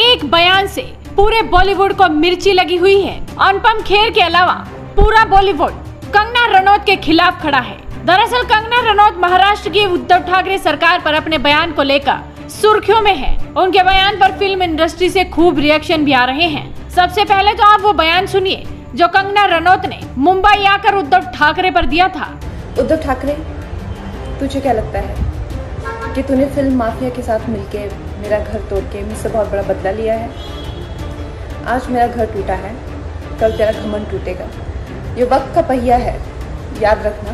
एक बयान से पूरे बॉलीवुड को मिर्ची लगी हुई है। अनुपम खेर के अलावा पूरा बॉलीवुड कंगना रनौत के खिलाफ खड़ा है। दरअसल कंगना रनौत महाराष्ट्र की उद्धव ठाकरे सरकार पर अपने बयान को लेकर सुर्खियों में है। उनके बयान पर फ़िल्म इंडस्ट्री से खूब रिएक्शन भी आ रहे हैं। सबसे पहले तो आप वो बयान सुनिए, जो कंगना रनौत ने मुंबई आकर उद्धव ठाकरे पर दिया था। उद्धव ठाकरे, तुझे क्या लगता है कि तूने फ़िल्म माफिया के साथ मिलके मेरा घर तोड़ के मुझसे बहुत बड़ा बदला लिया है। आज मेरा घर टूटा है, कल तेरा घमन टूटेगा। ये वक्त का पहिया है, याद रखना।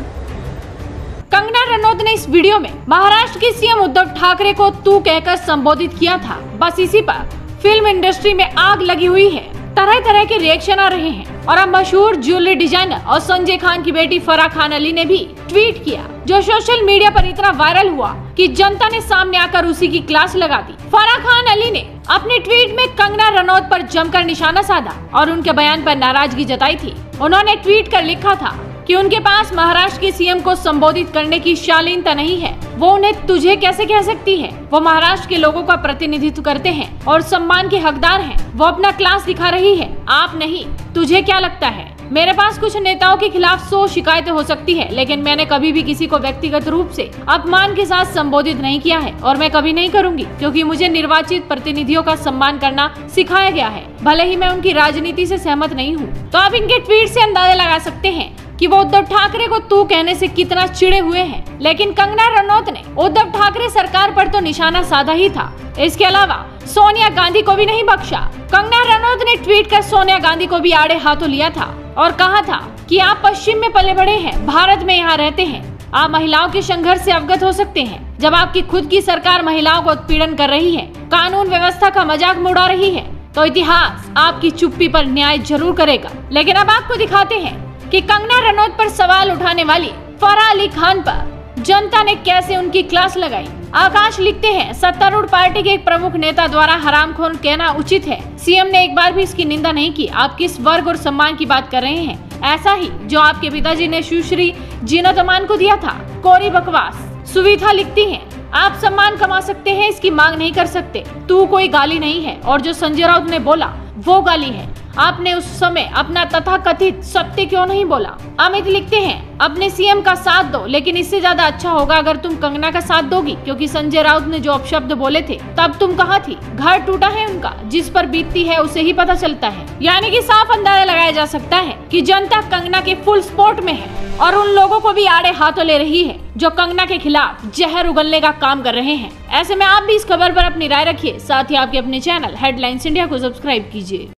कंगना रनौत ने इस वीडियो में महाराष्ट्र के सीएम उद्धव ठाकरे को तू कहकर संबोधित किया था। बस इसी पर फ़िल्म इंडस्ट्री में आग लगी हुई है। तरह तरह के रिएक्शन आ रहे हैं। और अब मशहूर ज्वेलरी डिज़ाइनर और संजय खान की बेटी फराह खान अली ने भी ट्वीट किया, जो सोशल मीडिया पर इतना वायरल हुआ कि जनता ने सामने आकर उसी की क्लास लगा दी। फराह खान अली ने अपने ट्वीट में कंगना रनौत पर जमकर निशाना साधा और उनके बयान पर नाराज़गी जताई थी। उन्होंने ट्वीट कर लिखा था कि उनके पास महाराष्ट्र के सीएम को संबोधित करने की शालीनता नहीं है। वो उन्हें तुझे कैसे कह सकती है? वो महाराष्ट्र के लोगों का प्रतिनिधित्व करते हैं और सम्मान के हकदार हैं। वो अपना क्लास दिखा रही है। आप नहीं। तुझे क्या लगता है? मेरे पास कुछ नेताओं के खिलाफ सौ शिकायतें हो सकती है, लेकिन मैंने कभी भी किसी को व्यक्तिगत रूप से अपमान के साथ संबोधित नहीं किया है और मैं कभी नहीं करूँगी, क्योंकि मुझे निर्वाचित प्रतिनिधियों का सम्मान करना सिखाया गया है। भले ही मैं उनकी राजनीति से सहमत नहीं हूँ। तो आप इनके ट्वीट से अंदाज़ा लगा सकते हैं। कि वो उद्धव ठाकरे को तू कहने से कितना चिड़े हुए हैं। लेकिन कंगना रनौत ने उद्धव ठाकरे सरकार पर तो निशाना साधा ही था। इसके अलावा सोनिया गांधी को भी नहीं बख्शा। कंगना रनौत ने ट्वीट कर सोनिया गांधी को भी आड़े हाथों लिया था और कहा था कि आप पश्चिम में पले बड़े हैं, भारत में यहाँ रहते हैं। आप महिलाओं के संघर्ष से अवगत हो सकते हैं, जब आपकी खुद की सरकार महिलाओं को उत्पीड़न कर रही है, कानून व्यवस्था का मज़ाक उड़ा रही है तो इतिहास आपकी चुप्पी पर न्याय ज़रूर करेगा। लेकिन अब आपको दिखाते हैं कि कंगना रनौत पर सवाल उठाने वाली फरा अली खान पर जनता ने कैसे उनकी क्लास लगाई? आकाश लिखते हैं, सत्तारूढ़ पार्टी के एक प्रमुख नेता द्वारा हराम खोन कहना उचित है। सीएम ने एक बार भी इसकी निंदा नहीं की। आप किस वर्ग और सम्मान की बात कर रहे हैं? ऐसा ही जो आपके पिताजी ने सुश्री जीनत अमान को दिया था। कोरी बकवास, सुविधा लिखती है, आप सम्मान कमा सकते हैं, इसकी मांग नहीं कर सकते। तू कोई गाली नहीं है, और जो संजय राउत ने बोला, वो गाली है। आपने उस समय अपना तथा कथित सत्य क्यों नहीं बोला? अमित लिखते हैं, अपने सीएम का साथ दो, लेकिन इससे ज़्यादा अच्छा होगा अगर तुम कंगना का साथ दोगी, क्योंकि संजय राउत ने जो अपशब्द बोले थे, तब तुम कहा थी? घर टूटा है उनका, जिस पर बीतती है उसे ही पता चलता है। यानी कि साफ़ अंदाज़ा लगाया जा सकता है कि जनता कंगना के फुल सपोर्ट में है, और उन लोगों को भी आड़े हाथों ले रही है, जो कंगना के खिलाफ जहर उगलने का काम कर रहे हैं। ऐसे में आप भी इस खबर पर अपनी राय रखिए, साथ ही आपके अपने चैनल हेडलाइंस इंडिया को सब्सक्राइब कीजिए।